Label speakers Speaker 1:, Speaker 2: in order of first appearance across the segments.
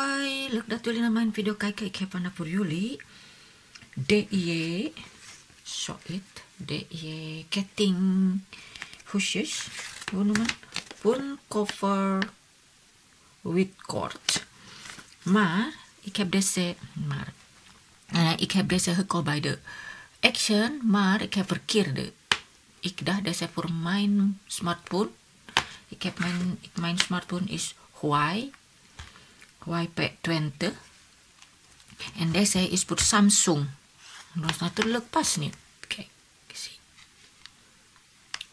Speaker 1: Hoi, leuk dat jullie naar mijn video. Ik heb vandaag voor jullie DIY, zo it, DIY ketting hoesjes, hoe noemen Pun cover with cord. Maar, ik heb deze, maar, uh, ik heb deze gekocht de Action, maar ik heb verkeerde. Ik dacht deze voor mijn smartphone. Ik heb mijn, mijn smartphone is Huawei YP20 and they say it's for Samsung. Terus nanti lepas ni. Okay see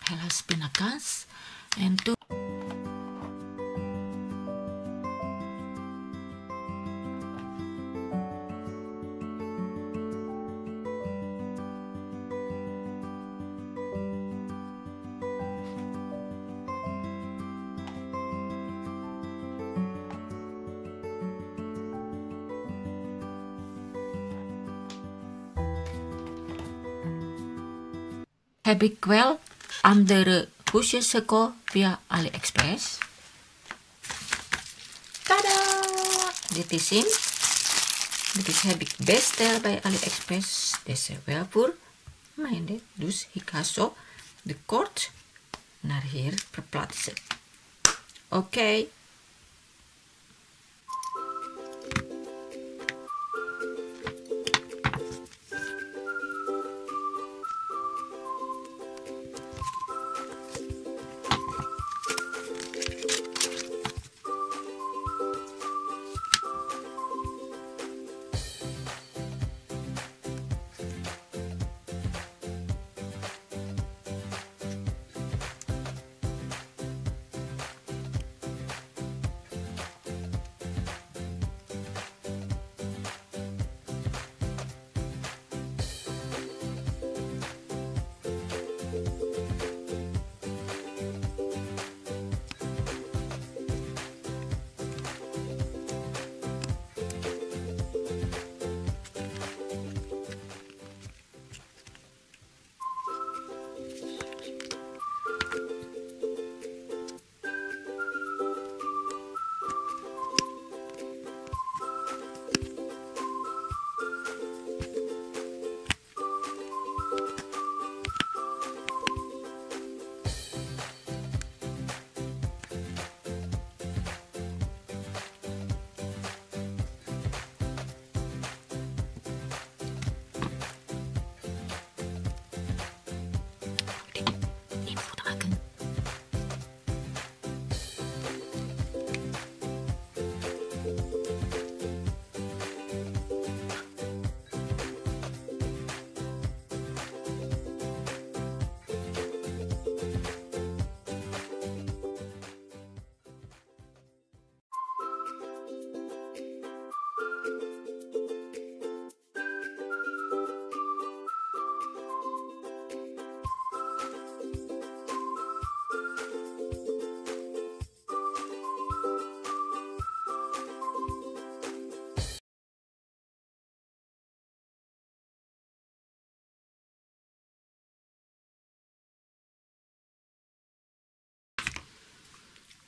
Speaker 1: helas pinacas and to heb ik wel andere hoesjes gekocht via AliExpress. Tada! Dit is in. Dit heb ik bestel bij AliExpress. Deze wel voor mij. Dus ik ga zo de kort naar hier verplaatsen. Oké.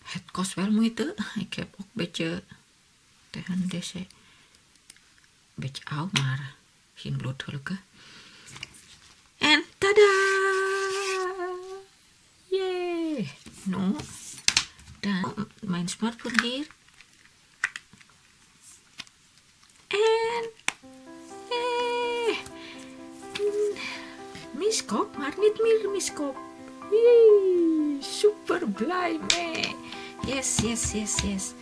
Speaker 1: Het kost wel moeite. Ik heb ook een beetje tegen deze een beetje oud, maar geen bloed gelukkig. En tada! Yay! Nou, dan mijn smartphone hier. En eh, miskop, maar niet meer miskop. Super blij mee. Yes, yes, yes, yes.